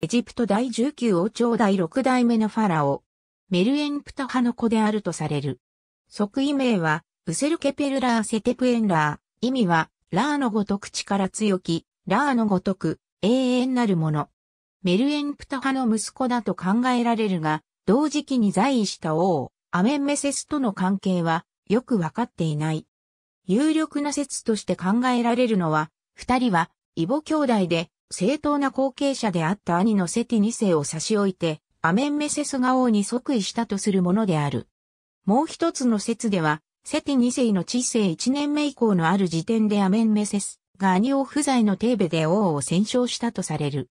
エジプト第19王朝第6代目のファラオ、メルエンプタ派の子であるとされる。即位名は、ウセルケペルラーセテプエンラー、意味は、ラーのごとく力強き、ラーのごとく、永遠なるもの。メルエンプタ派の息子だと考えられるが、同時期に在位した王、アメンメセスとの関係は、よくわかっていない。有力な説として考えられるのは、二人は、異母兄弟で、正当な後継者であった兄のセティ2世を差し置いて、アメンメセスが王に即位したとするものである。もう一つの説では、セティ2世の知性1年目以降のある時点でアメンメセスが兄王不在のテーベで王を戦勝したとされる。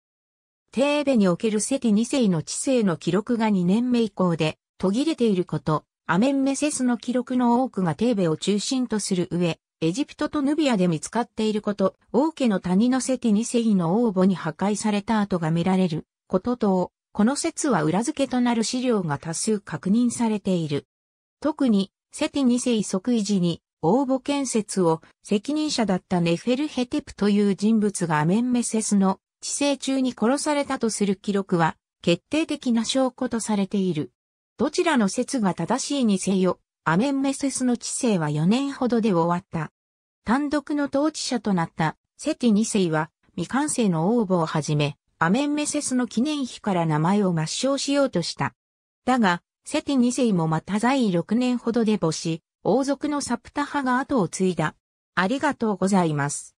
テーベにおけるセティ2世の知性の記録が2年目以降で途切れていること、アメンメセスの記録の多くがテーベを中心とする上、エジプトとヌビアで見つかっていること、王家の谷のセティ2世の王母に破壊された跡が見られることと、この説は裏付けとなる資料が多数確認されている。特に、セティ2世即位時に、応募建設を責任者だったネフェルヘテプという人物がアメンメセスの治世中に殺されたとする記録は決定的な証拠とされている。どちらの説が正しいにせよ、アメンメセスの治世は4年ほどで終わった。単独の統治者となったセティ2世は未完成の応募をはじめ、アメンメセスの記念碑から名前を抹消しようとした。だが、セティ2世もまた在位6年ほどで母子、王族のサプタ派が後を継いだ。ありがとうございます。